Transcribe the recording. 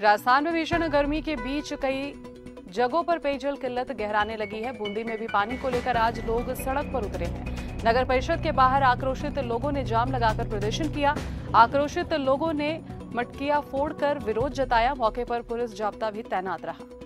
राजस्थान में भीषण गर्मी के बीच कई जगहों पर पेयजल किल्लत गहराने लगी है। बूंदी में भी पानी को लेकर आज लोग सड़क पर उतरे हैं। नगर परिषद के बाहर आक्रोशित लोगों ने जाम लगाकर प्रदर्शन किया। आक्रोशित लोगों ने मटकिया फोड़कर विरोध जताया। मौके पर पुलिस जाब्ता भी तैनात रहा।